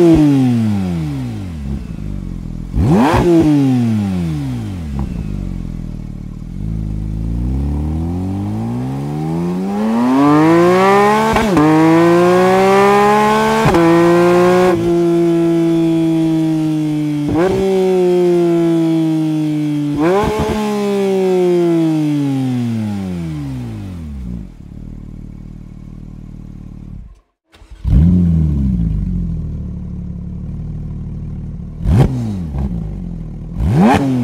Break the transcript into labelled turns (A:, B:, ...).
A: Whoa! Thank